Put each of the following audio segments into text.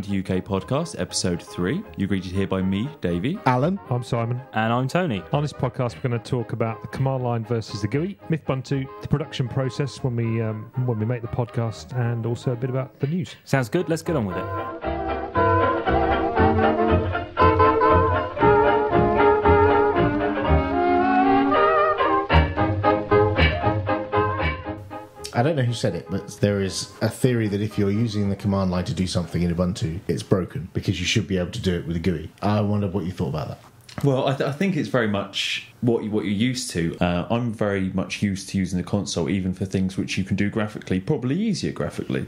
Ubuntu UK podcast, episode 3. You're greeted here by me, Davey. Alan. I'm Simon. And I'm Tony. On this podcast, we're going to talk about the command line versus the GUI, Mythbuntu, the production process when we um, when we make the podcast, and also a bit about the news. Sounds good. Let's get on with it. I don't know who said it, but there is a theory that if you're using the command line to do something in Ubuntu, it's broken because you should be able to do it with a GUI. I wonder what you thought about that. Well, I, th- I think it's very much what you, what you're used to. Uh, I'm very much used to using the console, even for things which you can do graphically, probably easier graphically.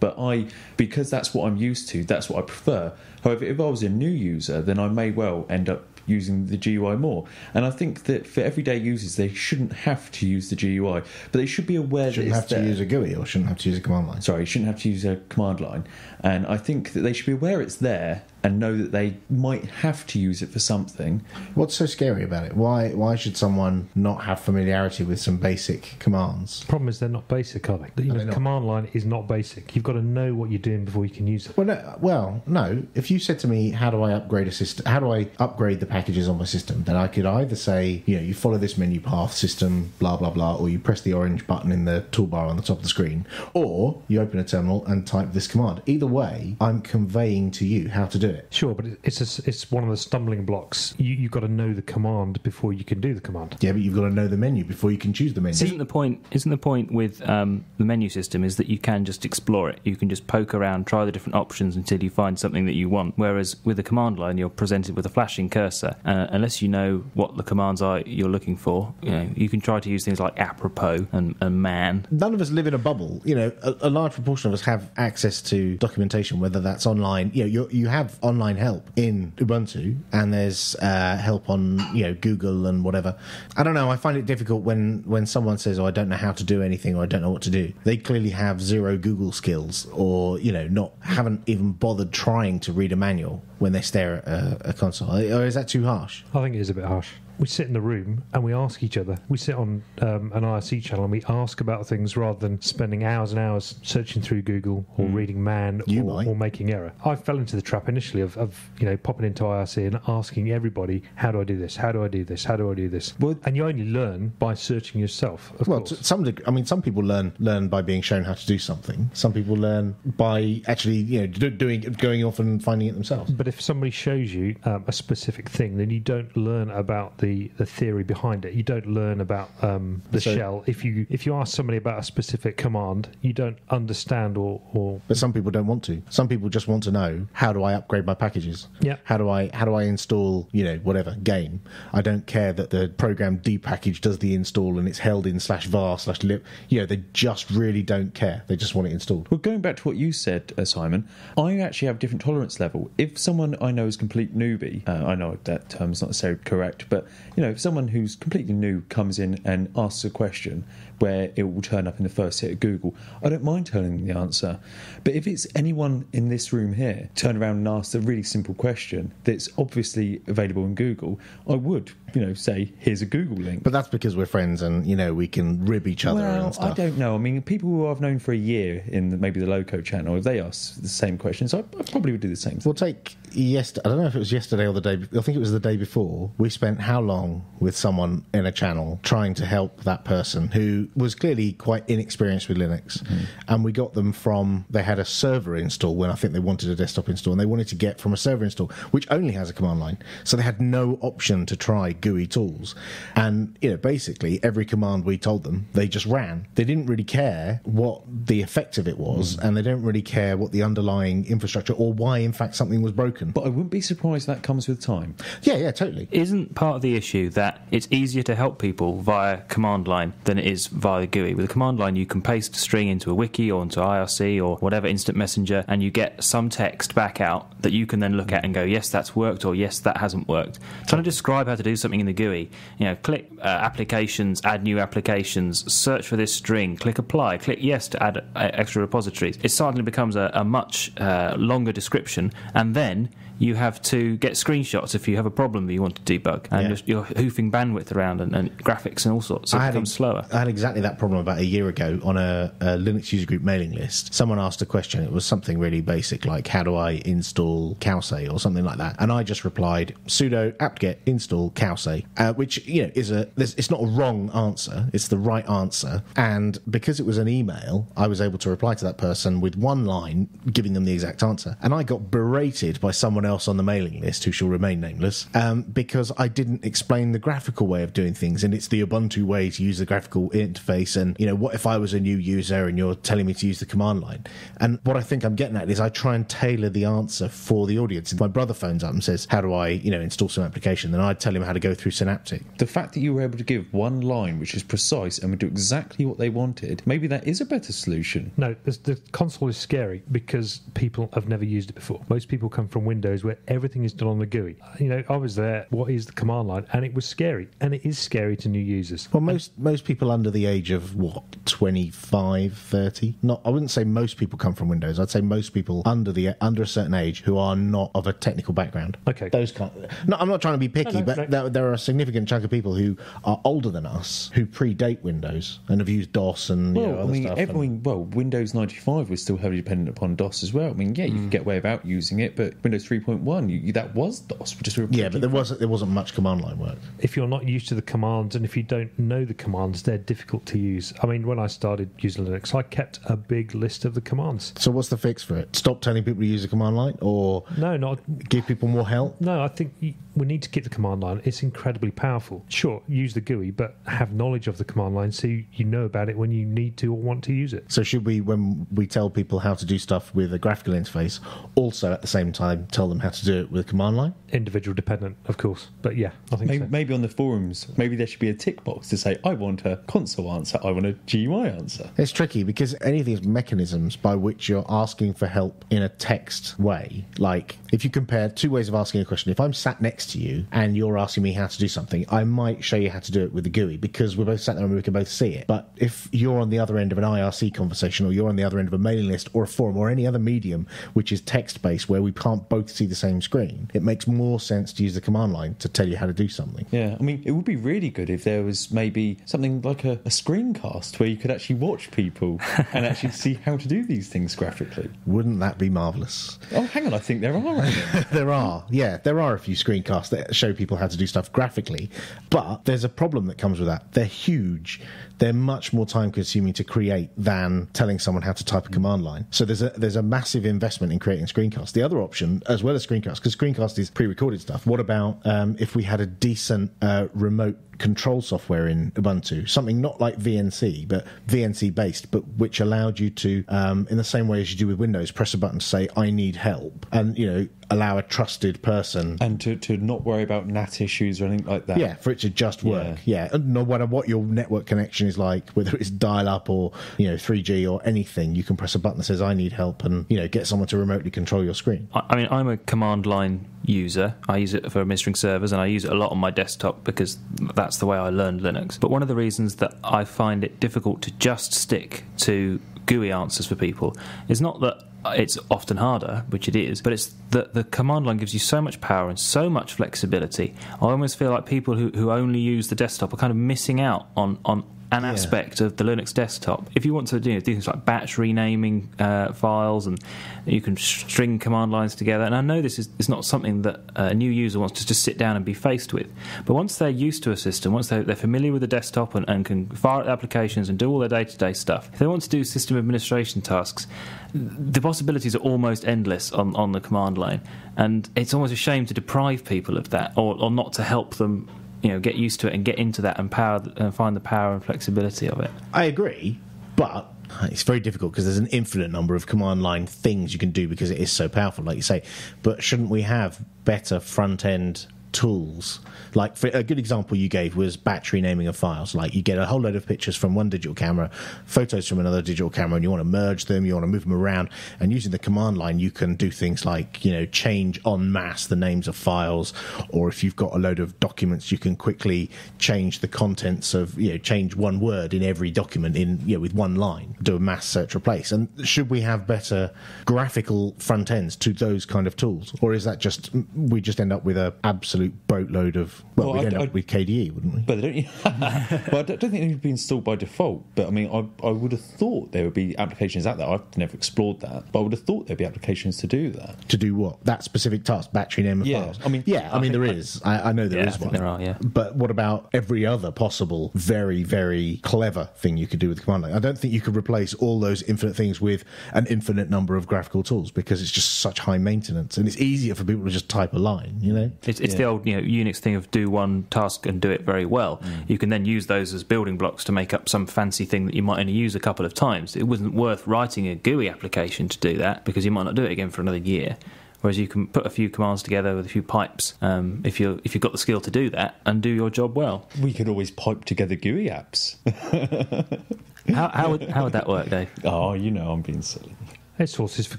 But I, because that's what I'm used to, that's what I prefer. However, if I was a new user, then I may well end up using the GUI more. And I think that for everyday users, they shouldn't have to use the GUI, but they should be aware that Shouldn't that have to there. use a GUI or shouldn't have to use a command line. sorry, shouldn't have to use a command line. And I think that they should be aware it's there and know that they might have to use it for something. What's so scary about it? Why why should someone not have familiarity with some basic commands? Problem is, they're not basic, are they? You know, they not? command line is not basic. You've got to know what you're doing before you can use it. Well, no, well, no. If you said to me, "How do I upgrade a system? How do I upgrade the packages on my system?" Then I could either say, you know, you follow this menu path, system, blah blah blah, or you press the orange button in the toolbar on the top of the screen, or you open a terminal and type this command. Either way, I'm conveying to you how to do it. Sure, but it's a, it's one of the stumbling blocks. You, you've got to know the command before you can do the command. Yeah, but you've got to know the menu before you can choose the menu. Isn't the point? Isn't the point with um, the menu system is that you can just explore it? You can just poke around, try the different options until you find something that you want. Whereas with the command line, you're presented with a flashing cursor. Uh, unless you know what the commands are you're looking for, you know, you can try to use things like apropos and, and man. none of us live in a bubble. You know, a, a large proportion of us have access to documentation, whether that's online. You know, you you have online help in Ubuntu, and there's uh, help on you know Google and whatever. I don't know. I find it difficult when when someone says, "Oh, I don't know how to do anything," or "I don't know what to do." They clearly have zero Google skills, or you know, not haven't even bothered trying to read a manual when they stare at a, a console. Or is that too harsh? I think it is a bit harsh. We sit in the room and we ask each other. We sit on um, an IRC channel and we ask about things rather than spending hours and hours searching through Google or reading man or, or making error. I fell into the trap initially of, of you know popping into IRC and asking everybody, "How do I do this? How do I do this? How do I do this?" Well- and you only learn by searching yourself. Of Well, course. to some degree, I mean, some people learn learn by being shown how to do something. Some people learn by actually, you know, do, doing going off and finding it themselves. But if somebody shows you um, a specific thing, then you don't learn about the, the theory behind it. You don't learn about um, the So- shell. If you if you ask somebody about a specific command, you don't understand or, or But some people don't want to. Some people just want to know how do I upgrade my packages? Yeah. How do I how do I install you know whatever game? I don't care that the program dpkg does the install and it's held in slash var slash lib. You know they just really don't care. They just want it installed. Well, going back to what you said, uh, Simon, I actually have a different tolerance level. If someone I know is complete newbie, uh, I know that term is not necessarily correct, but you know, if someone who's completely new comes in and asks a question where it will turn up in the first hit of Google, I don't mind telling them the answer. But if it's anyone in this room here turn around and ask a really simple question that's obviously available in Google, I would, you know, say, "Here's a Google link." But that's because we're friends and you know we can rib each other Well, and stuff. I don't know. I mean, people who I've known for a year in the, maybe the Loco channel, if they ask the same questions, I, I probably would do the same. We'll take yesterday. I don't know if it was yesterday or the day. Before I think it was the day before. We spent how long with someone in a channel trying to help that person who was clearly quite inexperienced with Linux, hmm. and we got them from. They had a server install when I think they wanted a desktop install, and they wanted to get from a server install which only has a command line, so they had no option to try GUI tools, and you know basically every command we told them they just ran. They didn't really care what the effect of it was, hmm. and they don't really care what the underlying infrastructure or why in fact something was broken. But I wouldn't be surprised that comes with time. Yeah, yeah, totally. Isn't part of the issue that it's easier to help people via command line than it is via the GUI? With a command line, you can paste a string into a wiki or into IRC or whatever instant messenger, and you get some text back out that you can then look at and go, yes, that's worked, or yes, that hasn't worked. Trying to describe how to do something in the GUI, you know, click uh, applications, add new applications, search for this string, click apply, click yes to add uh, extra repositories. It suddenly becomes a, a much uh, longer description, and then you have to get screenshots if you have a problem that you want to debug, and Yeah. you're, hoofing bandwidth around and, and graphics and all sorts. So it I had becomes slower. I had exactly that problem about a year ago on a, a Linux user group mailing list. Someone asked a question. It was something really basic, like how do I install Cowsay or something like that. And I just replied sudo apt-get install Cowsay, uh, which you know is a. It's not a wrong answer. It's the right answer. And because it was an email, I was able to reply to that person with one line, giving them the exact answer. And I got berated by someone else on the mailing list, who shall remain nameless, um, because I didn't explain the graphical way of doing things. And it's the Ubuntu way to use the graphical interface. And, you know, what if I was a new user and you're telling me to use the command line? And what I think I'm getting at is I try and tailor the answer for the audience. If my brother phones up and says, How do I, you know, install some application? Then I'd tell him how to go through Synaptic. The fact that you were able to give one line which is precise and would do exactly what they wanted, maybe that is a better solution. No, the console is scary because people have never used it before. Most people come from Windows where everything is done on the GUI. You know, I was there, what is the command line? And it was scary. And it is scary to new users. Well, most most people under the age of what 25, 30. Not, I wouldn't say most people come from Windows. I'd say most people under the under a certain age who are not of a technical background. Okay. those kind. No, I'm not trying to be picky, No, no, but no. There, there are a significant chunk of people who are older than us who predate Windows and have used DOS and you know, Well, I mean, stuff. and- everyone, well, Windows 95 was still heavily dependent upon DOS as well. I mean, yeah, you could get away without using it, but Windows 3.1, you, you- that was DOS. Just a yeah, but there wasn't there wasn't much command line work. if you're not used to the commands and if you don't know the commands, they're difficult to use. I mean, when I started using Linux, I kept a big list of the commands. So what's the fix for it? Stop telling people to use the command line, or No, not give people more help? no. I think y- we need to keep the command line. It's incredibly powerful. Sure, use the GUI, but have knowledge of the command line so you, you know about it when you need to or want to use it. So should we, when we tell people how to do stuff with a graphical interface, also at the same time tell them how to do it with a command line? Individual dependent, of course, but yeah, I think Maybe, so. maybe on the forums, maybe there should be a tick box to say, I want a console answer, I want a GUI answer. It's tricky because any of these mechanisms by which you're asking for help in a text way, like if you compare two ways of asking a question, if I'm sat next to you and you're asking me how to do something, I might show you how to do it with the GUI because we're both sat there and we can both see it. But if you're on the other end of an IRC conversation or you're on the other end of a mailing list or a forum or any other medium which is text based where we can't both see the same screen, it makes more sense to use the command line to tell you how to do something. Yeah, I mean, it would be really good if there was maybe something like a, a screencast where you could actually watch people and actually see how to do these things graphically. Wouldn't that be marvellous? Oh, hang on, I think there are. there are, yeah, there are a few screencasts that show people how to do stuff graphically, but there's a problem that comes with that. They're huge. They're much more time consuming to create than telling someone how to type a command line. So there's a there's a massive investment in creating screencasts. The other option, as well as screencasts, because screencast is pre-recorded stuff. What about um, if we had a decent uh, remote control software in Ubuntu, something not like VNC, but VNC based, but which allowed you to, um, in the same way as you do with Windows, press a button to say "I need help," and you know allow a trusted person. and to, to not worry about NAT issues or anything like that. Yeah, for it to just work. Yeah. and no matter what your network connection is like, whether it's dial up or you know 3G or anything, you can press a button that says "I need help" and you know get someone to remotely control your screen. I mean, I'm a command line user. I use it for administering servers, and I use it a lot on my desktop because that's the way I learned Linux. But one of the reasons that I find it difficult to just stick to GUI answers for people is not that it's often harder, which it is, but it's that the command line gives you so much power and so much flexibility. I almost feel like people who, who only use the desktop are kind of missing out on, on an aspect of the Linux desktop. If you want to you know, do things like batch renaming uh, files and you can string command lines together, and I know this is, is not something that a new user wants to just sit down and be faced with, but once they're used to a system, once they're, they're familiar with the desktop and, and can fire out applications and do all their day to day stuff, if they want to do system administration tasks, the possibilities are almost endless on, on the command line, and it's almost a shame to deprive people of that or, or not to help them you know get used to it and get into that and power and find the power and flexibility of it. I agree, but it's very difficult because there's an infinite number of command line things you can do because it is so powerful, like you say. But shouldn't we have better front end tools. Like for a good example you gave was batch renaming of files. Like you get a whole load of pictures from one digital camera, photos from another digital camera, and you want to merge them, you want to move them around, and using the command line you can do things like you know change en masse the names of files, or if you've got a load of documents, you can quickly change the contents of you know change one word in every document in you know with one line, do a mass search replace. And should we have better graphical front ends to those kind of tools, or is that just we just end up with a absolute boatload of well, Well, we'd I- end I- up with KDE, wouldn't we? But they don't. well, I don't don't think they need to be installed by default. But I mean, I, I would have thought there would be applications out there. I've never explored that, but I would have thought there'd be applications to do that. to do what? That specific task, batch rename of Yeah, files. I mean- yeah, I, I mean think- there is. I, I know there is Yeah, I think one. there are, yeah. But what about every other possible, very, very clever thing you could do with the command line? I don't think you could replace all those infinite things with an infinite number of graphical tools because it's just such high maintenance and it's easier for people to just type a line. You know. It's, it's the old you know Unix thing of do one task and do it very well. You can then use those as building blocks to make up some fancy thing that you might only use a couple of times. It wasn't worth writing a GUI application to do that because you might not do it again for another year. Whereas you can put a few commands together with a few pipes um, if you if you've got the skill to do that and do your job well. We could always pipe together GUI apps. How, how would how would that work, Dave? oh, you know, I'm being silly. It's horses for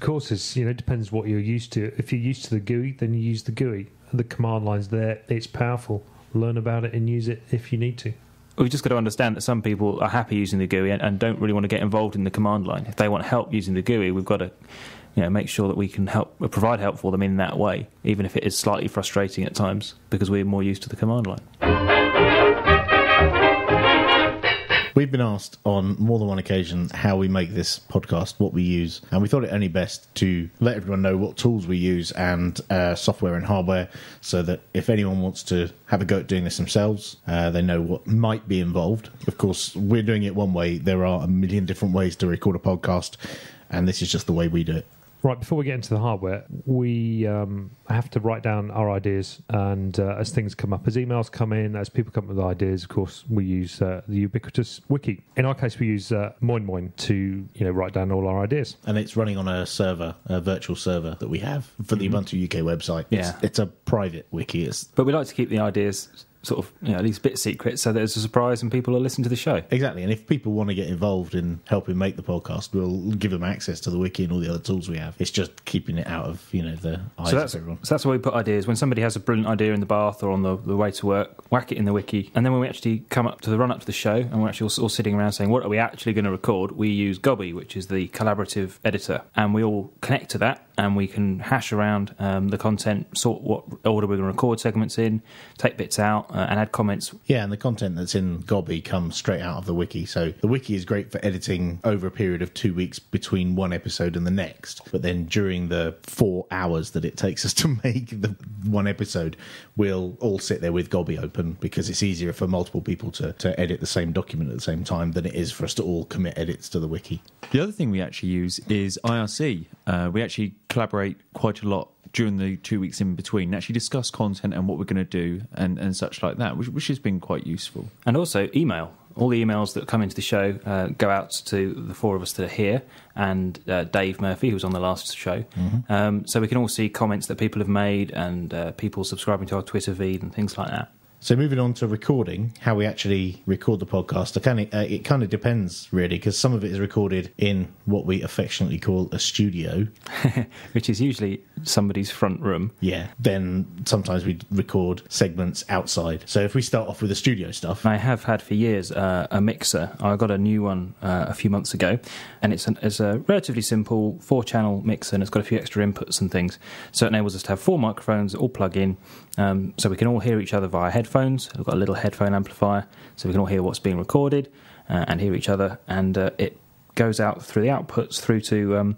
courses. You know, it depends what you're used to. If you're used to the GUI, then you use the GUI. The command line's there. It's powerful. Learn about it and use it if you need to. We've just got to understand that some people are happy using the GUI and, and don't really want to get involved in the command line. If they want help using the GUI, we've got to you know, make sure that we can help provide help for them in that way, even if it is slightly frustrating at times because we're more used to the command line. We've been asked on more than one occasion how we make this podcast, what we use, and we thought it only best to let everyone know what tools we use and uh, software and hardware, so that if anyone wants to have a go at doing this themselves, uh, they know what might be involved. Of course, we're doing it one way. There are a million different ways to record a podcast, and this is just the way we do it. Right, before we get into the hardware, we um, have to write down our ideas, and uh, as things come up, as emails come in, as people come up with ideas, of course, we use uh, the ubiquitous wiki. In our case, we use uh, Moin Moin to you know write down all our ideas. And it's running on a server, a virtual server that we have for the Ubuntu UK website. It's, Yeah. it's a private wiki. It's But we like to keep the ideas sort of you know, at least a bit secret so there's a surprise and people will listen to the show. Exactly, and if people want to get involved in helping make the podcast, we'll give them access to the wiki and all the other tools we have. It's just keeping it out of you know the eyes So that's, of everyone. so that's where we put ideas. When somebody has a brilliant idea in the bath or on the, the way to work, whack it in the wiki. And then when we actually come up to the run up to the show and we're actually all, all sitting around saying, what are we actually going to record? We use Gobby, which is the collaborative editor. And we all connect to that and we can hash around um, the content, sort what order we're going to record segments in, take bits out, uh, and add comments. Yeah, and the content that's in Gobby comes straight out of the wiki. So the wiki is great for editing over a period of two weeks between one episode and the next. But then during the four hours that it takes us to make the one episode, we'll all sit there with Gobby open because it's easier for multiple people to, to edit the same document at the same time than it is for us to all commit edits to the wiki. The other thing we actually use is IRC. Uh, we actually collaborate quite a lot during the two weeks in between, and actually discuss content and what we're going to do and, and such like that, which, which has been quite useful. And also email. All the emails that come into the show uh, go out to the four of us that are here and uh, Dave Murphy, who was on the last show. Um, so we can all see comments that people have made and uh, people subscribing to our Twitter feed and things like that. So moving on to recording, how we actually record the podcast, I kind of, uh, it kind of depends really, because some of it is recorded in what we affectionately call a studio. Which is usually somebody's front room. Yeah. Then sometimes we record segments outside. So if we start off with the studio stuff, I have had for years uh, a mixer. I got a new one uh, a few months ago, and it's, an, it's a relatively simple four channel mixer, and it's got a few extra inputs and things. So it enables us to have four microphones all plug in, um, so we can all hear each other via headphones. We've got a little headphone amplifier, so we can all hear what's being recorded uh, and hear each other, and uh, it goes out through the outputs through to. Um,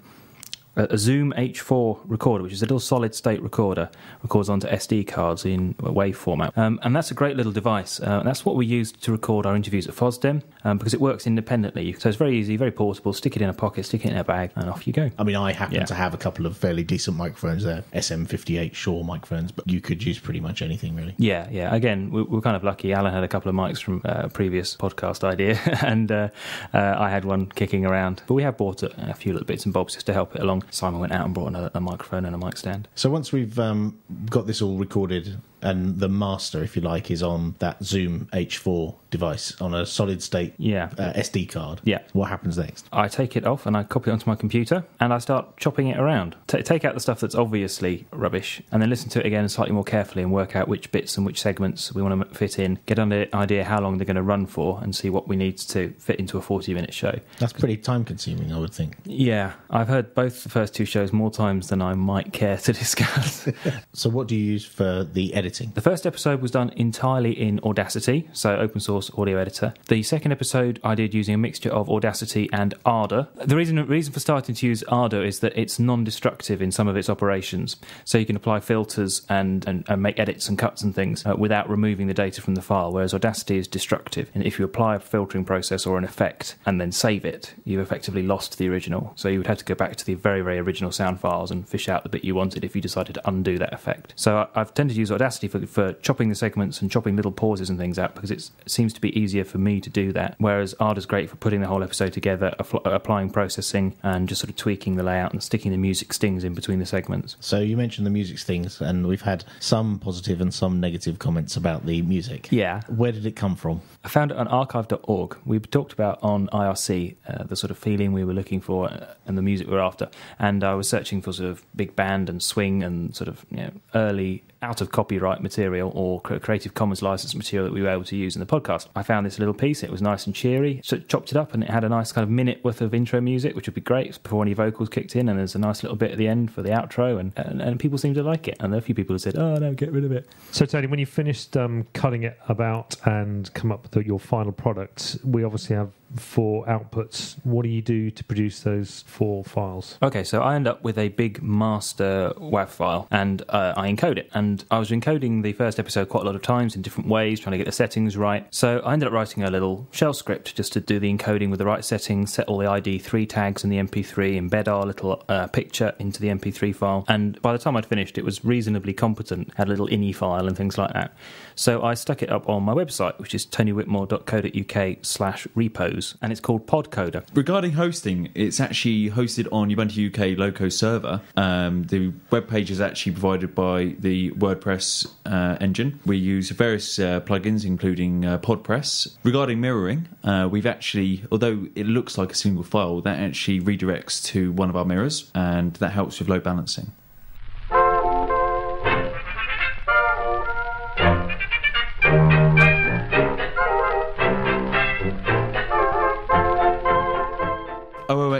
a Zoom H4 recorder, which is a little solid state recorder, records onto SD cards in WAV format. Um, and that's a great little device. Uh, that's what we use to record our interviews at FOSDEM um, because it works independently. So it's very easy, very portable. Stick it in a pocket, stick it in a bag, and off you go. I mean, I happen Yeah. to have a couple of fairly decent microphones there, SM58 Shure microphones, but you could use pretty much anything really. Yeah, yeah. Again, we, we're kind of lucky. Alan had a couple of mics from uh, a previous podcast idea, and uh, uh, I had one kicking around. But we have bought a, a few little bits and bobs just to help it along. Simon went out and brought another, a microphone and a mic stand. So once we've um, got this all recorded and the master, if you like, is on that Zoom H4 device on a solid state Yeah. uh, SD card. Yeah. What happens next? I take it off and I copy it onto my computer and I start chopping it around. Ta take out the stuff that's obviously rubbish and then listen to it again slightly more carefully and work out which bits and which segments we want to fit in, get an idea how long they're going to run for and see what we need to fit into a 40 minute show. That's pretty time consuming, I would think. Yeah, I've heard both the first two shows more times than I might care to discuss. So, what do you use for the editing? The first episode was done entirely in Audacity, so open source audio editor. The second episode I did using a mixture of Audacity and Ardour. The reason reason for starting to use Ardour is that it's non-destructive in some of its operations, so you can apply filters and, and, and make edits and cuts and things uh, without removing the data from the file. Whereas Audacity is destructive, and if you apply a filtering process or an effect and then save it, you've effectively lost the original. So you would have to go back to the very very original sound files and fish out the bit you wanted if you decided to undo that effect. So I've tended to use Audacity for, for chopping the segments and chopping little pauses and things out because it's, it seems to be easier for me to do that. Whereas Ardour's great for putting the whole episode together, appl- applying processing, and just sort of tweaking the layout and sticking the music stings in between the segments. So, you mentioned the music stings, and we've had some positive and some negative comments about the music. Yeah. Where did it come from? I found it on archive.org. We talked about on IRC uh, the sort of feeling we were looking for uh, and the music we were after. And I was searching for sort of big band and swing and sort of you know, early out of copyright material or Creative Commons licensed material that we were able to use in the podcast. I found this little piece. It was nice and cheery. So chopped it up and it had a nice kind of minute worth of intro music, which would be great before any vocals kicked in. And there's a nice little bit at the end for the outro. And, and, and people seem to like it. And there are a few people who said, oh, no, get rid of it. So, Tony, when you finished um, cutting it about and come up with your final product, we obviously have four outputs. What do you do to produce those four files? Okay, so I end up with a big master WAV file and uh, I encode it. And I was encoding the first episode quite a lot of times in different ways, trying to get the settings right. So I ended up writing a little shell script just to do the encoding with the right settings, set all the ID3 tags in the MP3, embed our little uh, picture into the MP3 file. And by the time I'd finished, it was reasonably competent, had a little ini file and things like that. So I stuck it up on my website, which is tonywhitmore.co.uk slash repos, and it's called Podcoder. Regarding hosting, it's actually hosted on Ubuntu UK Loco server. Um, the web page is actually provided by the WordPress uh, engine. We use various uh, plugins, including uh, PodPress. Regarding mirroring, uh, we've actually, although it looks like a single file, that actually redirects to one of our mirrors, and that helps with load balancing.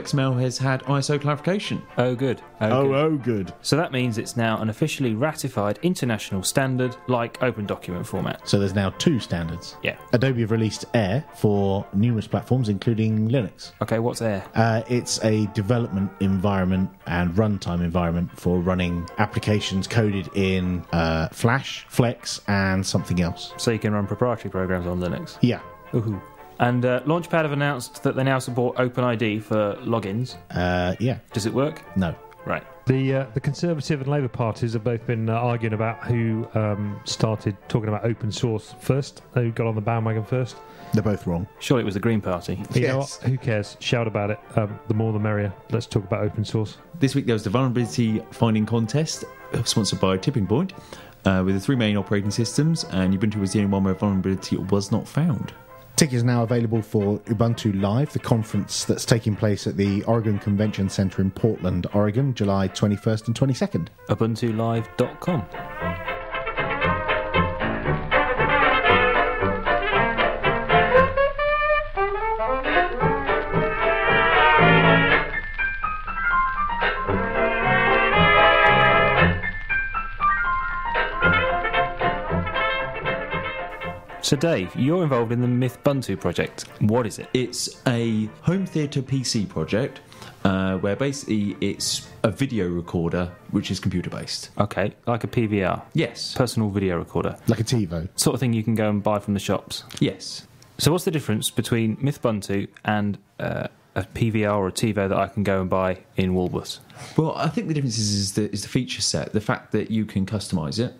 OOXML has had ISO clarification. Oh, good. Oh, good. oh, good. So that means it's now an officially ratified international standard like Open Document format. So, there's now two standards. Yeah. Adobe have released Air for numerous platforms, including Linux. Okay, what's Air? Uh, it's a development environment and runtime environment for running applications coded in uh, Flash, Flex, and something else. So you can run proprietary programs on Linux. Yeah. Ooh. And uh, Launchpad have announced that they now support OpenID for logins. Uh, yeah. Does it work? No. Right. The uh, the Conservative and Labour parties have both been uh, arguing about who um, started talking about open source first, who got on the bandwagon first. They're both wrong. Surely it was the Green Party. But You know Yes. what? Who cares? Shout about it. Um, the more the merrier. Let's talk about open source. This week there was the vulnerability finding contest, uh, sponsored by Tipping Point, uh, with the three main operating systems, and Ubuntu was the only one where vulnerability was not found. Tickets now available for Ubuntu Live, the conference that's taking place at the Oregon Convention Center in Portland, Oregon, July 21st and 22nd. UbuntuLive.com. So, Dave, you're involved in the Mythbuntu project. What is it? It's a home theatre PC project uh, where basically it's a video recorder which is computer based. Okay, like a PVR, Yes. personal video recorder, Like a TiVo. sort of thing you can go and buy from the shops. Yes. So, what's the difference between Mythbuntu and uh, a PVR or a TiVo that I can go and buy in Woolworths? Well, I think the difference is, is, the, is the feature set, the fact that you can customize it,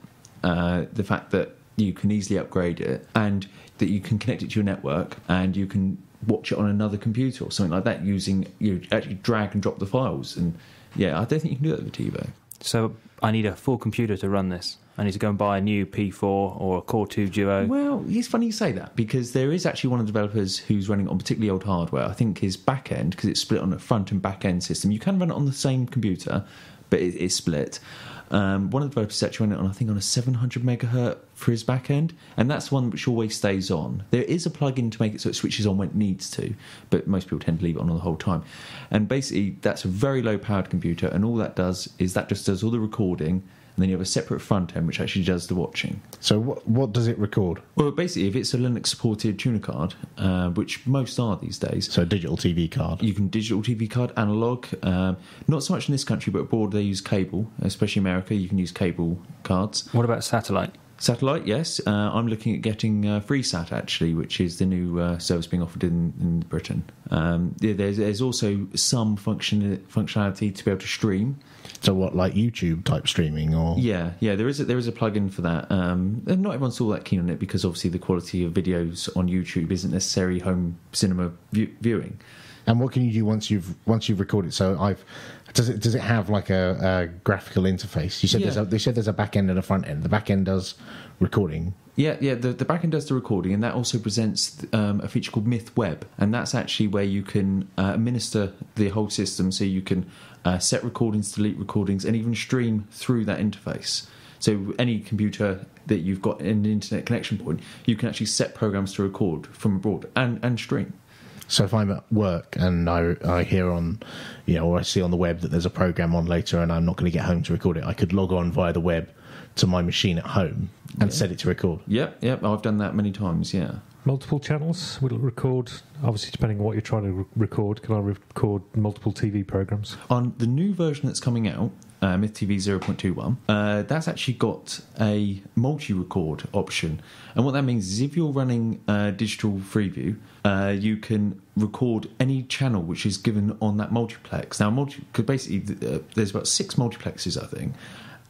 uh, the fact that you can easily upgrade it, and that you can connect it to your network and you can watch it on another computer or something like that using you actually drag and drop the files. And yeah, I don't think you can do that with TiVo. So, I need a full computer to run this. I need to go and buy a new P4 or a Core 2 Duo. Well, it's funny you say that because there is actually one of the developers who's running on particularly old hardware. I think his back end, because it's split on a front and back end system. You can run it on the same computer, but it, it's split. Um, one of the developers actually running it on, I think, on a 700 megahertz for his back end, and that's one which always stays on. There is a plug-in to make it so it switches on when it needs to, but most people tend to leave it on the whole time. And basically, that's a very low-powered computer, and all that does is that just does all the recording, and then you have a separate front end which actually does the watching. So what what does it record? Well, basically, if it's a Linux supported tuner card, uh, which most are these days, So a digital TV card. you can digital TV card, analog. Um, not so much in this country, but abroad they use cable, especially America. You can use cable cards. What about satellite? Satellite, yes. Uh, I'm looking at getting uh, FreeSat actually, which is the new uh, service being offered in, in Britain. Um, yeah, there's, there's also some function functionality to be able to stream. So what, like YouTube type streaming or? Yeah, yeah, there is a, there is a plugin for that. Um, and not everyone's all that keen on it because obviously the quality of videos on YouTube isn't necessarily home cinema view- viewing. And what can you do once you've once you've recorded? So I've does it does it have like a, a graphical interface? You said there's a, they said there's a back end and a front end. The back end does recording. Yeah, yeah. The, the back end does the recording, and that also presents um, a feature called Myth Web, and that's actually where you can uh, administer the whole system, so you can uh, set recordings, delete recordings, and even stream through that interface. So any computer that you've got an internet connection point, you can actually set programs to record from abroad and, and stream. So if I'm at work and I, I hear on, you know, or I see on the web that there's a program on later and I'm not going to get home to record it, I could log on via the web to my machine at home and set it to record. Yep, yep. I've done that many times. Yeah. Multiple channels will it record? Obviously, depending on what you're trying to re- record, can I record multiple TV programs? on the new version that's coming out, uh, MythTV 0.21, uh, that's actually got a multi-record option. And what that means is if you're running uh, digital Freeview, uh, you can record any channel which is given on that multiplex. Now, multi- cause basically, uh, there's about six multiplexes, I think,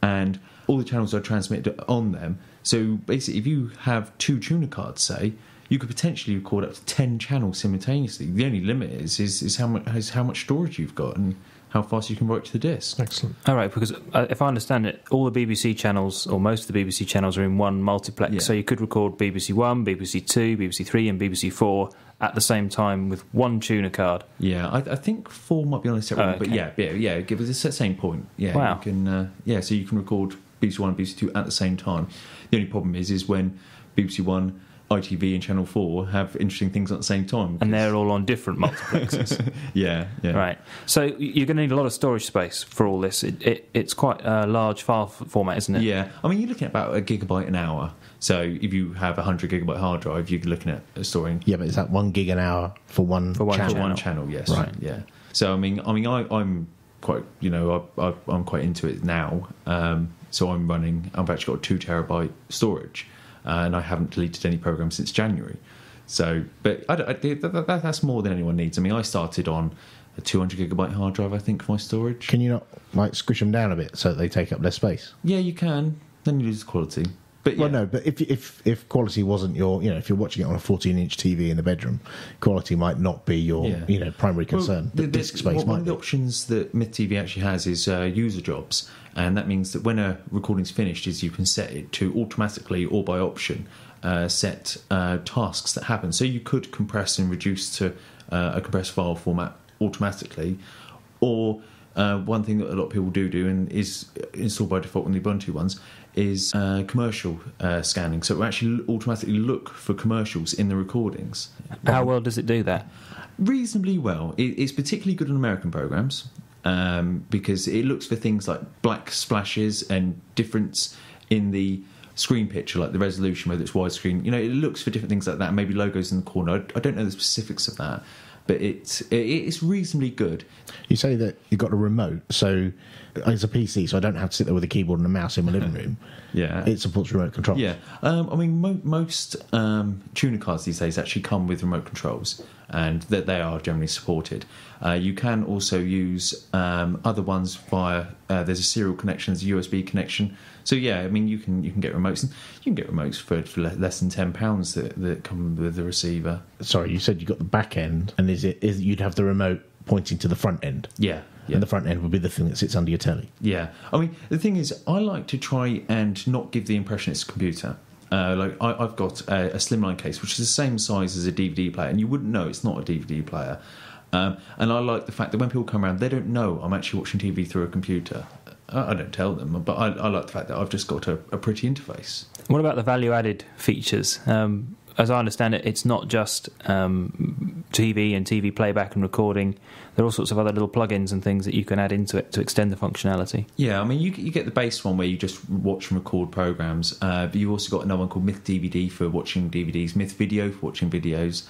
and all the channels are transmitted on them. So basically, if you have two tuner cards, say, you could potentially record up to ten channels simultaneously. The only limit is is, is how much is how much storage you've got and how fast you can write to the disk. Excellent. All right, because uh, if I understand it, all the BBC channels, or most of the BBC channels, are in one multiplex. Yeah. So you could record BBC One, BBC Two, BBC Three, and BBC Four at the same time with one tuner card. Yeah, I, I think four might be on a separate Oh, one, but okay. yeah, yeah, yeah. Give us the same point. Yeah, Wow. you can. Uh, yeah, so you can record BBC One and BBC Two at the same time. The only problem is, is when BBC One, ITV, and Channel Four have interesting things at the same time. And they're all on different multiplexes. yeah, yeah, right. So you're going to need a lot of storage space for all this. It, it, it's quite a large file format, isn't it? Yeah, I mean, you're looking at about a gigabyte an hour. So if you have a hundred gigabyte hard drive, you're looking at storing Yeah, but is that one gig an hour for one For one channel? for one channel. Yes, Right. Yeah. So I mean, I mean, I, I'm quite, you know, I, I, I'm quite into it now. Um, so I'm running. I've actually got two terabyte storage, uh, Uh, and I haven't deleted any programs since January. So, but I, I, that, that, that's more than anyone needs. I mean, I started on a 200 gigabyte hard drive, I think, for my storage. Can you not like squish them down a bit so that they take up less space? Yeah, you can. Then you lose the quality. But yeah. Well, no, but if if if quality wasn't your, you know, if you're watching it on a 14 inch TV in the bedroom, quality might not be your, Yeah. you know, primary concern. Well, the- the- disk space one might of the be. options that MythTV actually has is uh, user jobs, and that means that when a recording's finished, is you can set it to automatically or by option uh, set uh, tasks that happen. So you could compress and reduce to uh, a compressed file format automatically, or uh, one thing that a lot of people do do and is installed by default on the Ubuntu ones is uh, commercial uh, scanning. So it will actually automatically look for commercials in the recordings How well does it do that? reasonably well. It, it's particularly good on American programs um, because it looks for things like black splashes and difference in the screen picture, like the resolution, whether it's widescreen. You know, it looks for different things like that. Maybe logos in the corner. I, I don't know the specifics of that, but it's it, it's reasonably good. You say that you've got a remote, so it's a PC, so I don't have to sit there with a keyboard and a mouse in my living room. Yeah. It supports remote control. Yeah, um, I mean, mo- most um, tuner cards these days actually come with remote controls, and that they are generally supported. Uh, you can also use um, other ones via. Uh, there's a serial connection, there's a USB connection. So yeah, I mean, you can you can get remotes, and you can get remotes for, for less than ten pounds that, that come with the receiver. Sorry, you said you got the back end, and is it is you'd have the remote pointing to the front end. Yeah, yeah. And the front end would be the thing that sits under your telly. Yeah, I mean the thing is, I like to try and not give the impression it's a computer. Uh, like I, I've got a, a slimline case, which is the same size as a DVD player, and you wouldn't know it's not a DVD player. Um, and I like the fact that when people come around, they don't know I'm actually watching TV through a computer. I, don't tell them, but I, I like the fact that I've just got a, a pretty interface. What about the value added features? Um, as I understand it, it's not just um, TV and TV playback and recording. There are all sorts of other little plugins and things that you can add into it to extend the functionality. Yeah, I mean, you, you get the base one where you just watch and record programs, uh, but you've also got another one called Myth DVD for watching DVDs, Myth Video for watching videos.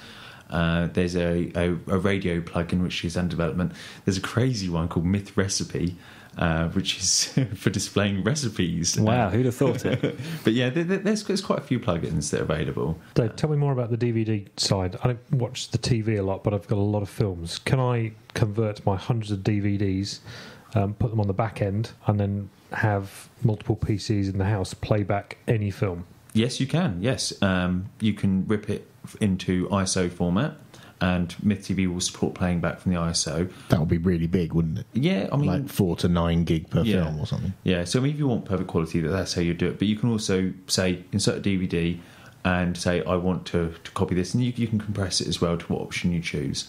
Uh, there's a, a, a radio plugin which is under development. There's a crazy one called Myth Recipe, uh, which is for displaying recipes. Wow, who'd have thought it? but yeah, there, there- there's, there's quite a few plugins that are available. Dave, tell me more about the DVD side. I don't watch the TV a lot, but I've got a lot of films. Can I convert my hundreds of DVDs, um, put them on the back end, and then have multiple PCs in the house play back any film? Yes, you can. Yes, um, you can rip it into ISO format, and Myth TV will support playing back from the ISO. That would be really big, wouldn't it? Yeah, I mean, like four to nine gig per Yeah. film or something. Yeah, so I mean, if you want perfect quality, that's how you do it. But you can also say insert a DVD and say I want to, to copy this, and you, you can compress it as well to what option you choose.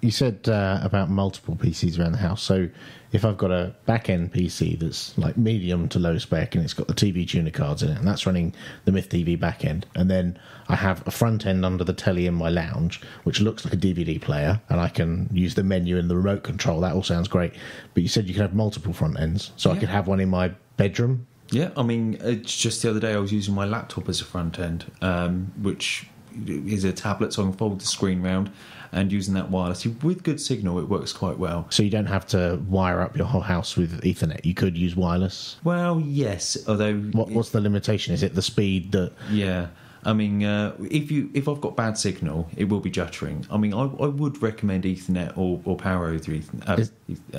You said uh, about multiple PCs around the house. So if I've got a back end PC that's like medium to low spec and it's got the TV tuner cards in it, and that's running the Myth TV back end, and then I have a front end under the telly in my lounge, which looks like a DVD player, and I can use the menu and the remote control. That all sounds great. But you said you could have multiple front ends, so I could have one in my bedroom. Yeah, I mean, it's just the other day I was using my laptop as a front end, um, which is a tablet, so I can fold the screen round and using that wirelessly with good signal, it works quite well. So you don't have to wire up your whole house with Ethernet. You could use wireless. Well, yes, although What, what's the limitation? Is it the speed that Yeah, I mean, uh, if you if I've got bad signal, it will be juttering. I mean, I, I would recommend Ethernet or, or power over Ethernet. Uh, uh,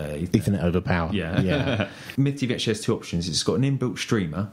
Ethernet. Ethernet over power? Yeah, yeah. Myth TV actually has two options. It's got an inbuilt streamer.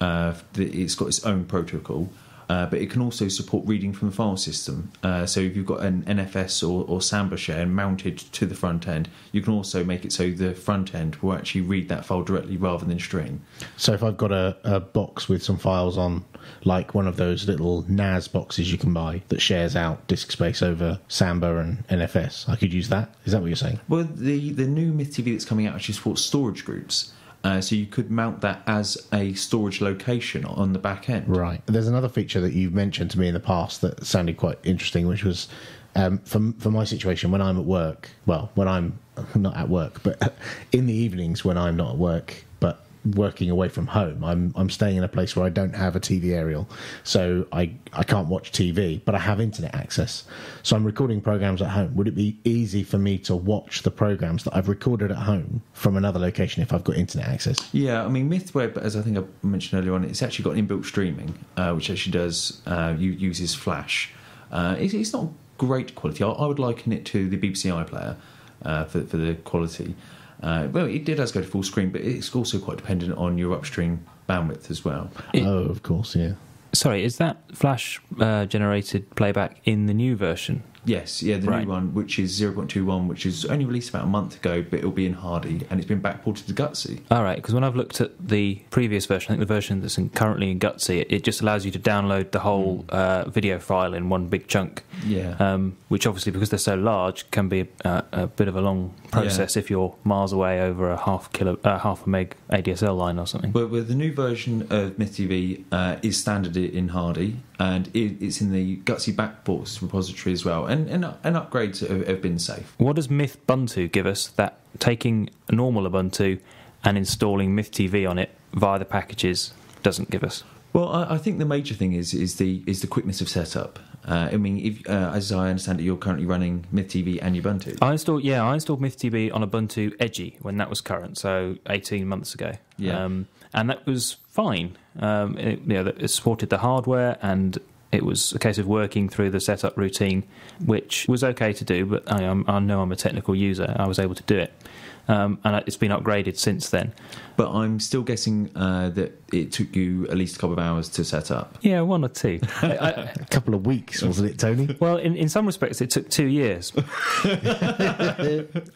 Uh, it's got its own protocol. Uh, but it can also support reading from the file system. Uh, so if you've got an NFS or, or Samba share mounted to the front end, you can also make it so the front end will actually read that file directly rather than stream. So if I've got a, a box with some files on, like one of those little NAS boxes you can buy that shares out disk space over Samba and NFS, I could use that. Is that what you're saying? Well, the the new Myth TV that's coming out actually supports storage groups, uh, so you could mount that as a storage location on the back end. Right. There's another feature that you've mentioned to me in the past that sounded quite interesting, which was um, for for my situation when I'm at work. Well, when I'm not at work, but in the evenings when I'm not at work, but working away from home, I'm I'm staying in a place where I don't have a TV aerial, so I I can't watch TV, but I have internet access. So I'm recording programs at home. Would it be easy for me to watch the programs that I've recorded at home from another location if I've got internet access? Yeah, I mean MythWeb, as I think I mentioned earlier on, it's actually got inbuilt streaming, uh, which actually does uh, uses Flash. Uh, it's, it's not great quality. I, I would liken it to the BBC iPlayer uh, for for the quality. Uh, well, it, it does go to full screen, but it's also quite dependent on your upstream bandwidth as well. It- oh, of course, yeah. Sorry, is that Flash uh, generated playback in the new version? Yes, yeah, the Right. new one, which is 0.21, which is only released about a month ago, but it'll be in Hardy, and it's been backported to Gutsy. All right, because when I've looked at the previous version, I think the version that's in, currently in Gutsy, it, it just allows you to download the whole uh, video file in one big chunk, Yeah. um, which obviously, because they're so large, can be a, a bit of a long process if you're miles away over a half kilo, uh, half a meg ADSL line or something. But with the new version of MythTV uh, is standard in Hardy, and it, it's in the Gutsy backports repository as well, and and, and upgrades have, have been safe. What does MythBuntu give us that taking normal Ubuntu and installing MythTV on it via the packages doesn't give us? Well, I, I think the major thing is is the is the quickness of setup. Uh, I mean, if, uh, as I understand it, you're currently running MythTV and Ubuntu. I installed, yeah, I installed MythTV on Ubuntu Edgy when that was current, so 18 months ago. Yeah. Um, and that was fine. Um, it, you know, it supported the hardware and It was a case of working through the setup routine, which was okay to do, but I, I know I'm a technical user. I was able to do it. Um, and it's been upgraded since then. But I'm still guessing uh, that it took you at least a couple of hours to set up. Yeah, one or two. a couple of weeks, wasn't it, Tony? well, in, in some respects, it took two years.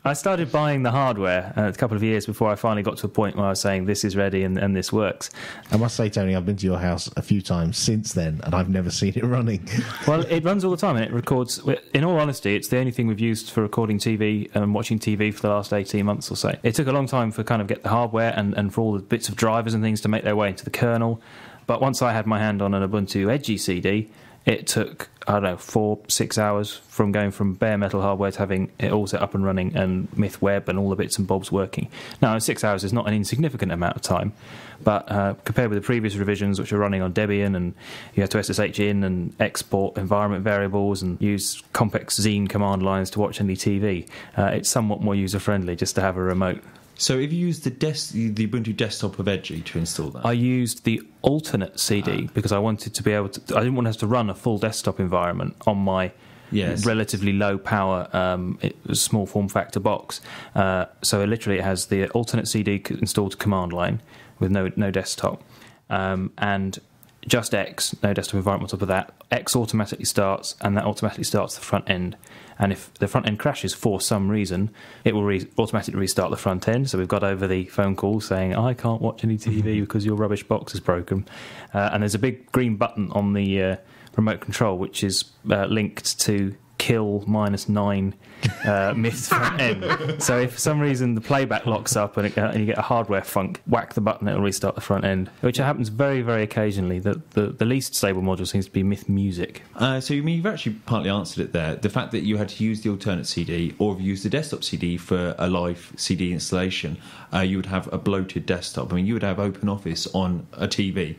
I started buying the hardware uh, a couple of years before I finally got to a point where I was saying, this is ready and, and this works. I must say, Tony, I've been to your house a few times since then, and I've never seen it running. Well, it runs all the time and it records. In all honesty, it's the only thing we've used for recording TV and watching TV for the last 18 months or so. It took a long time for kind of get the hardware and, and for all the bits of drivers and things to make their way into the kernel. But once I had my hand on an Ubuntu Edgy CD, it took, I don't know, four, six hours from going from bare metal hardware to having it all set up and running and Myth Web and all the bits and bobs working. Now, six hours is not an insignificant amount of time, but uh, compared with the previous revisions, which are running on Debian and you had to SSH in and export environment variables and use complex xine command lines to watch any TV, uh, it's somewhat more user friendly just to have a remote. So, if you use the, des- the Ubuntu desktop of Edgy to install that, I used the alternate CD because I wanted to be able to. I didn't want to have to run a full desktop environment on my Yes. relatively low power, um, small form factor box. Uh, so literally, it has the alternate CD installed to command line with no no desktop, um, and just X, no desktop environment on top of that. X automatically starts, and that automatically starts the front end. And if the front end crashes for some reason, it will re- automatically restart the front end. So we've got over the phone call saying, I can't watch any TV because your rubbish box is broken. Uh, and there's a big green button on the uh, remote control which is uh, linked to kill minus nine uh, myth front end. So if for some reason the playback locks up and, it, uh, and you get a hardware funk, whack the button, it'll restart the front end, which happens very, very occasionally. The, the, the least stable module seems to be MythMusic. Uh, so, I mean, you've actually partly answered it there. The fact that you had to use the alternate CD or use the desktop CD for a live CD installation, uh, you would have a bloated desktop. I mean, you would have OpenOffice on a TV.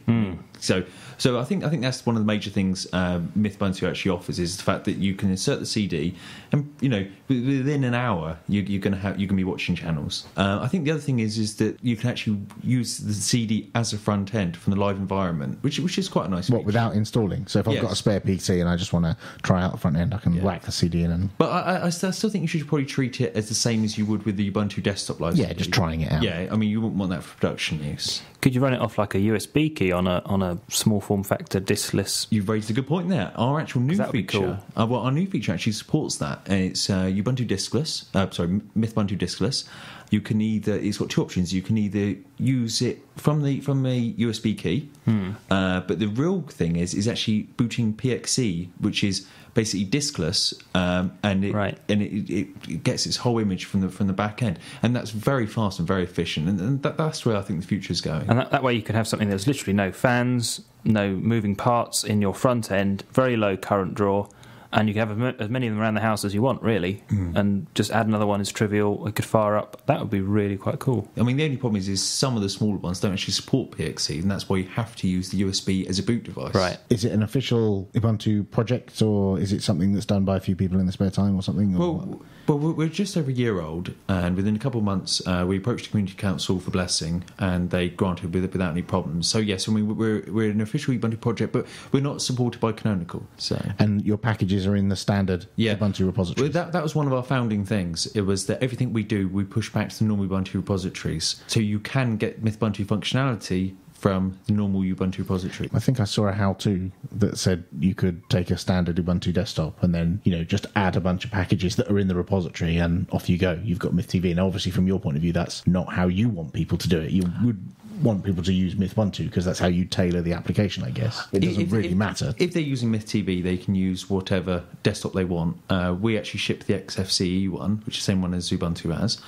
So, so I think I think that's one of the major things um, Mythbuntu actually offers is the fact that you can insert the CD, and you know wi- within an hour you, you're going to have you can be watching channels. Uh, I think the other thing is is that you can actually use the CD as a front end from the live environment, which which is quite a nice. What, feature. without installing? So if I've Yes. got a spare PC and I just want to try out the front end, I can Yeah. whack the CD in and. But I, I- I still, I still think you should probably treat it as the same as you would with the Ubuntu desktop license. Yeah, just trying it out. Yeah, I mean, you wouldn't want that for production use. Could you run it off like a USB key on a on a small form factor diskless? You've raised a good point there. Our actual new That would be feature, uh, well, our new feature actually supports that, and it's uh, Ubuntu diskless. Uh, sorry, Mythbuntu diskless. You can either it's got two options. You can either use it from the from a USB key, Hmm. uh, but the real thing is is actually booting PXE, which is basically diskless, um, and it Right. and it, it, it gets its whole image from the from the back end, and that's very fast and very efficient, and, and that, that's where I think the future is going. And that, that way you can have something that's literally no fans, no moving parts in your front end, very low current draw, and you can have as many of them around the house as you want, really. And just add another one is trivial. It could fire up. That would be really quite cool. I mean, the only problem is, is some of the smaller ones don't actually support PXE, and that's why you have to use the USB as a boot device. Right. Is it an official Ubuntu project, or is it something that's done by a few people in the spare time, or something? or what? Well, well, we're we're just over a year old, and within a couple of months, uh, we approached the community council for blessing, and they granted with it without any problems. So yes, I mean we're we're an official Ubuntu project, but we're not supported by Canonical. So and your packages are in the standard Yeah. Ubuntu repository. Well, that, that was one of our founding things. It was that everything we do, we push back to the normal Ubuntu repositories. So you can get Mythbuntu functionality from the normal Ubuntu repository. I think I saw a how-to that said you could take a standard Ubuntu desktop and then you know just add a bunch of packages that are in the repository and off you go. You've got MythTV, and obviously from your point of view, that's not how you want people to do it. You would want people to use Mythbuntu because that's how you tailor the application. I guess it doesn't If- really if- matter. If they're using MythTV, they can use whatever desktop they want. Uh, we actually ship the XFCE one, which is the same one as Ubuntu has.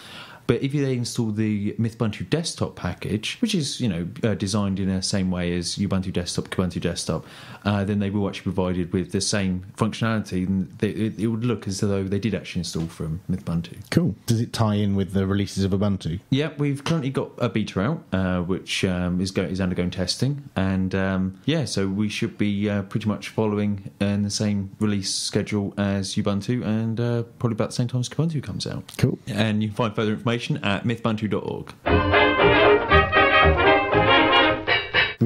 But if they install the Mythbuntu desktop package, which is you know uh, designed in the same way as Ubuntu desktop, Kubuntu desktop, uh, then they will actually be provided with the same functionality, and they, it, it would look as though they did actually install from Mythbuntu. Cool. Does it tie in with the releases of Ubuntu? Yeah, we've currently got a beta out, uh, which um, is, go- is undergoing testing, and um, yeah, so we should be uh, pretty much following in the same release schedule as Ubuntu, and uh, probably about the same time as Kubuntu comes out. Cool. And you can find further information at mythbuntu.org.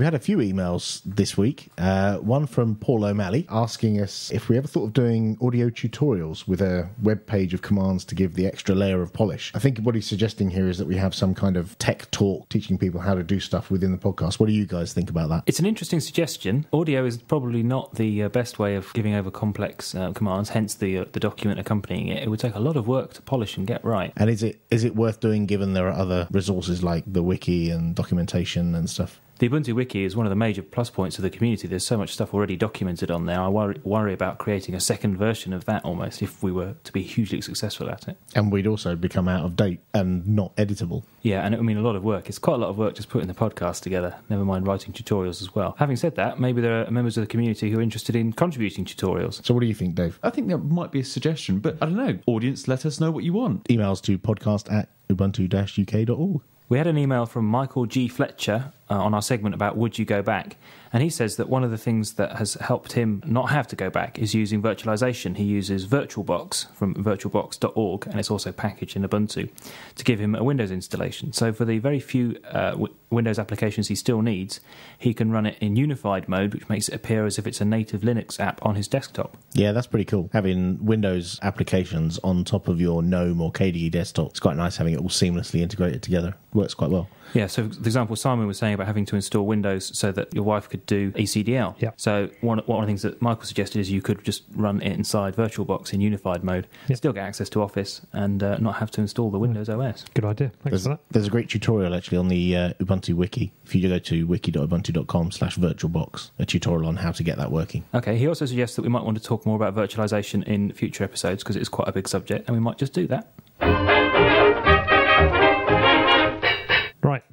We've had a few emails this week. Uh, one from Paul O'Malley asking us if we ever thought of doing audio tutorials with a web page of commands to give the extra layer of polish. I think what he's suggesting here is that we have some kind of tech talk teaching people how to do stuff within the podcast. What do you guys think about that? It's an interesting suggestion. Audio is probably not the uh, best way of giving over complex uh, commands, hence the uh, the document accompanying it. It would take a lot of work to polish and get right. And is it is it worth doing given there are other resources like the wiki and documentation and stuff? The Ubuntu Wiki is one of the major plus points of the community. There's so much stuff already documented on there. I worry, worry about creating a second version of that almost if we were to be hugely successful at it. And we'd also become out of date and not editable. Yeah, and it, I mean a lot of work. It's quite a lot of work just putting the podcast together. Never mind writing tutorials as well. Having said that, maybe there are members of the community who are interested in contributing tutorials. So what do you think, Dave? I think that might be a suggestion, but I don't know. Audience, let us know what you want. Emails to podcast at ubuntu-uk.org. We had an email from Michael G. Fletcher uh, on our segment about would you go back, and he says that one of the things that has helped him not have to go back is using virtualization. He uses VirtualBox from virtualbox.org, and it's also packaged in Ubuntu to give him a Windows installation. So for the very few uh, Windows applications he still needs, he can run it in unified mode, which makes it appear as if it's a native Linux app on his desktop. Yeah, that's pretty cool. Having Windows applications on top of your GNOME or KDE desktop, it's quite nice having it all seamlessly integrated together. Works quite well. Yeah, so the example Simon was saying about having to install Windows so that your wife could do ECDL. Yeah. So one, one of the things that Michael suggested is you could just run it inside VirtualBox in unified mode, Yeah. still get access to Office, and uh, not have to install the Windows OS. Good idea. Thanks There's, for that. there's a great tutorial actually on the uh, Ubuntu wiki. If you go to wiki.ubuntu.com slash virtualbox, a tutorial on how to get that working. Okay, he also suggests that we might want to talk more about virtualization in future episodes because it's quite a big subject, and we might just do that.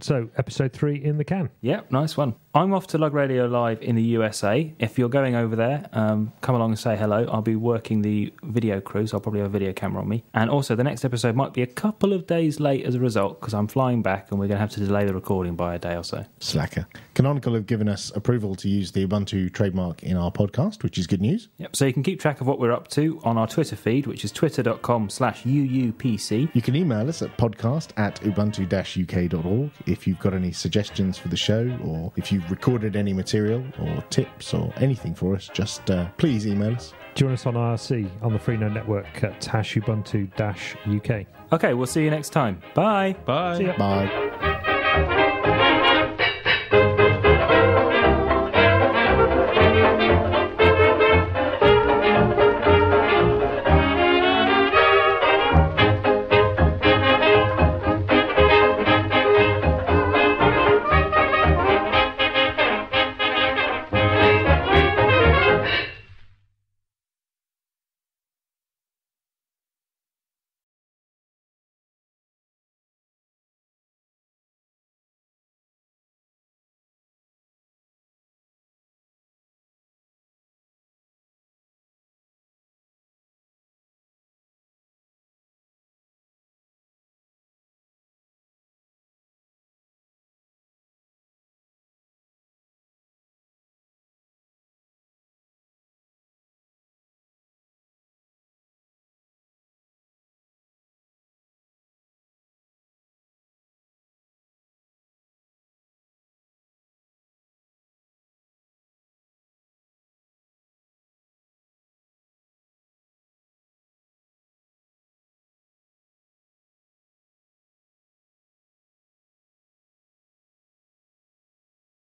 So episode three in the can. Yeah, nice one. I'm off to LugRadio Live in the USA. If you're going over there, um, come along and say hello. I'll be working the video crew, so I'll probably have a video camera on me. And also, the next episode might be a couple of days late as a result because I'm flying back and we're going to have to delay the recording by a day or so. Slacker. Canonical have given us approval to use the Ubuntu trademark in our podcast, which is good news. Yep. So you can keep track of what we're up to on our Twitter feed, which is twitter.com slash UUPC. You can email us at podcast at ubuntu-uk.org if you've got any suggestions for the show or if you've recorded any material or tips or anything for us, just uh, please email us. Join us on IRC on the Freenode network at hashubuntu-uk. Okay, we'll see you next time. Bye. Bye. See ya. Bye.